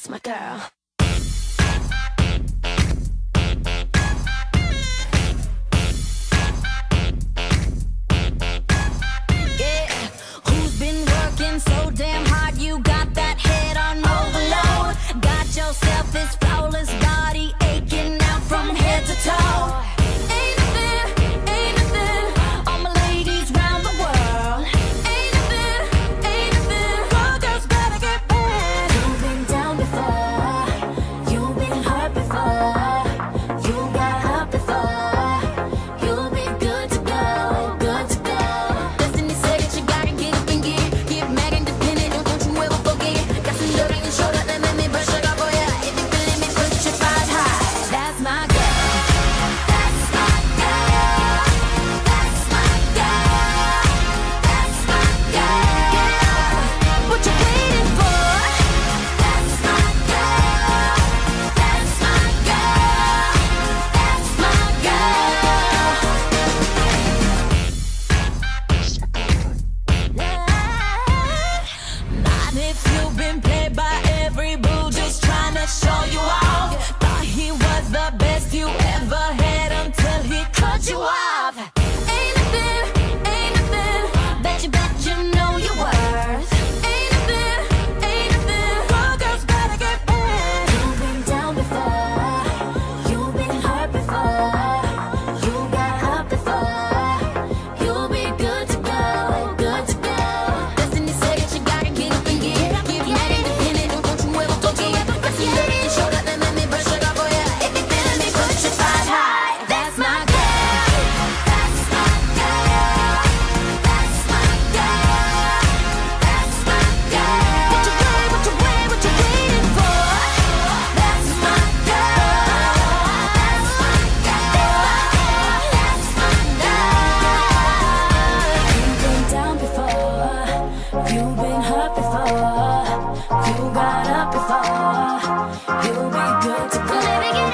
That's my girl.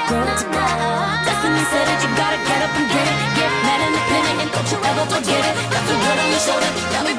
girl tonight. Destiny said that you gotta get up and get it. Get mad and independent, and don't you ever forget it. Got the girl on your shoulder, now we